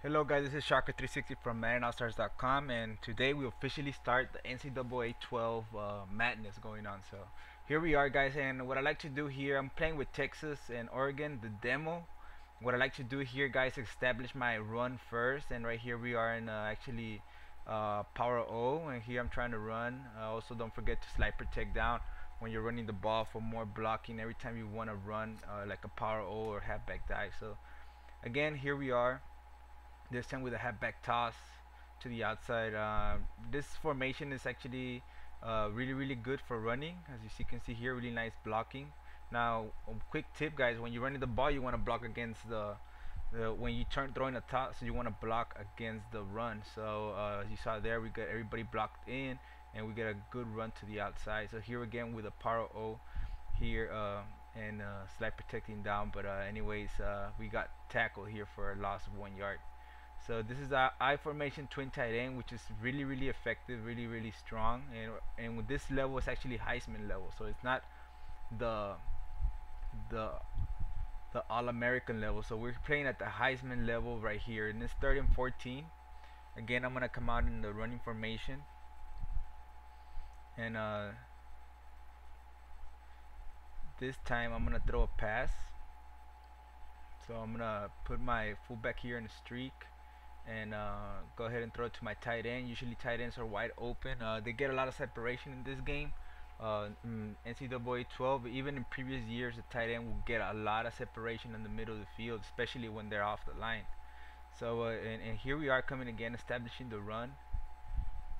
Hello guys, this is Shaka360 from MaddenAllStars.com and today we officially start the NCAA 12 uh, madness going on. So here we are guys and what I like to do here, I'm playing with Texas and Oregon, the demo. What I like to do here guys, establish my run first and right here we are in uh, actually uh, power O and here I'm trying to run. Uh, also don't forget to slide protect down when you're running the ball for more blocking every time you want to run uh, like a power O or halfback dive. So again here we are this time with a halfback toss to the outside. Uh, this formation is actually uh, really really good for running. As you see, can see here really nice blocking. Now quick tip guys when you're running the ball you want to block against the, the, when you turn throwing a toss you want to block against the run. So uh, as you saw there we got everybody blocked in and we get a good run to the outside. So here again with a power O here uh, and uh, slide protecting down. But uh, anyways uh, we got tackle here for a loss of one yard so this is our I formation twin tight end which is really really effective really really strong. And and with this level it's actually Heisman level. So it's not the the the all-American level. So we're playing at the Heisman level right here. And it's third and 14 again I'm gonna come out in the running formation. And uh, this time I'm gonna throw a pass. So I'm gonna put my fullback here in a streak and uh, go ahead and throw it to my tight end. Usually tight ends are wide open. Uh, they get a lot of separation in this game. Uh, NCAA 12, even in previous years, the tight end will get a lot of separation in the middle of the field, especially when they're off the line. So, uh, and, and, here we are coming again, establishing the run.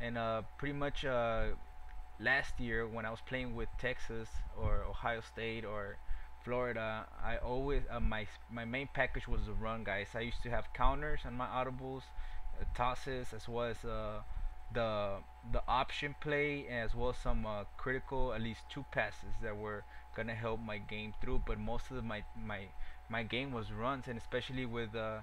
And uh, pretty much uh, last year, when I was playing with Texas or Ohio State or Florida, I always uh, my my main package was the run, guys. I used to have counters on my audibles, uh, tosses, as well as uh, the the option play, as well as some uh, critical, at least two passes that were gonna help my game through. But most of the, my my my game was runs, and especially with uh,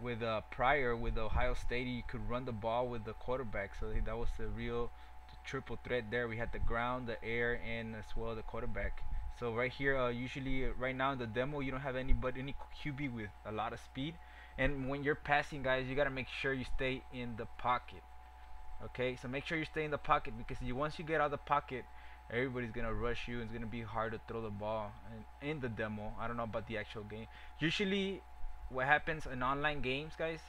with uh, prior with Ohio State, you could run the ball with the quarterback. So that was the real the triple threat there. We had the ground, the air, and as well the quarterback. So right here, uh, usually uh, right now in the demo, you don't have any but any QB with a lot of speed. And when you're passing, guys, you gotta make sure you stay in the pocket. Okay, so make sure you stay in the pocket because you, once you get out of the pocket, everybody's gonna rush you. It's gonna be hard to throw the ball in, in the demo. I don't know about the actual game. Usually, what happens in online games, guys,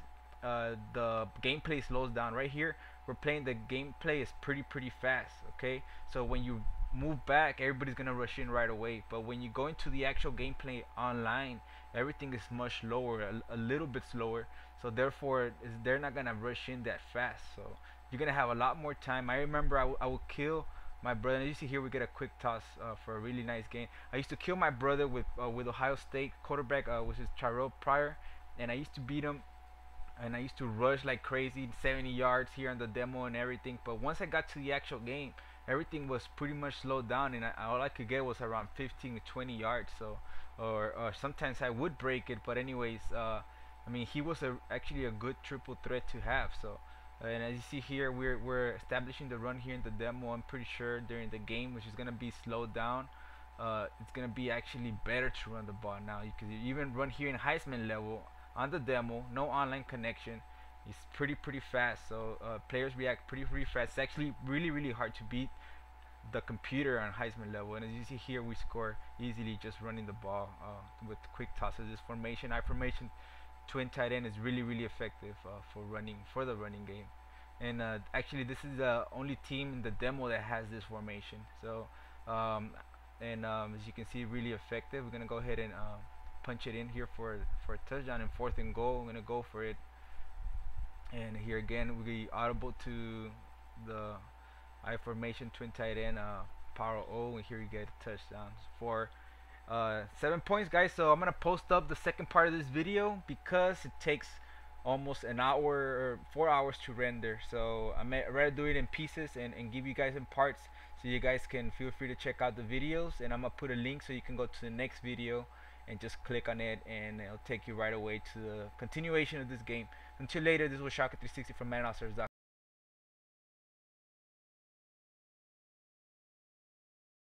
uh, the gameplay slows down. Right here, we're playing the gameplay is pretty pretty fast. Okay, so when you move back, everybody's gonna rush in right away. But when you go into the actual gameplay online, everything is much lower, a, a little bit slower. So therefore, they're not gonna rush in that fast. So you're gonna have a lot more time. I remember I, I would kill my brother. You see here we get a quick toss uh, for a really nice game. I used to kill my brother with uh, with Ohio State quarterback, uh, which is Terrell Pryor, and I used to beat him. And I used to rush like crazy, 70 yards here on the demo and everything. But once I got to the actual game, everything was pretty much slowed down and I, all I could get was around 15 to 20 yards so or, or sometimes I would break it but anyways uh, I mean he was a, actually a good triple threat to have so and as you see here we're, we're establishing the run here in the demo I'm pretty sure during the game which is gonna be slowed down uh, it's gonna be actually better to run the ball now you can even run here in Heisman level on the demo no online connection it's pretty pretty fast. So uh, players react pretty pretty fast. It's actually really really hard to beat the computer on Heisman level. And as you see here we score easily just running the ball uh, with quick tosses. This formation I formation twin tight end is really really effective uh, for running for the running game. And uh, actually this is the only team in the demo that has this formation. So um, and um, as you can see really effective. We're gonna go ahead and uh, punch it in here for for a touchdown and fourth and goal. I'm gonna go for it and here again we audible to the I formation twin tight end uh, power O and here you get touchdowns for uh, seven points guys. So I'm gonna post up the second part of this video because it takes almost an hour or four hours to render. So I'm rather do it in pieces and, and give you guys in parts so you guys can feel free to check out the videos. And I'm gonna put a link so you can go to the next video and just click on it and it'll take you right away to the continuation of this game. Until later this was Shaka360 from MaddenAllStars.com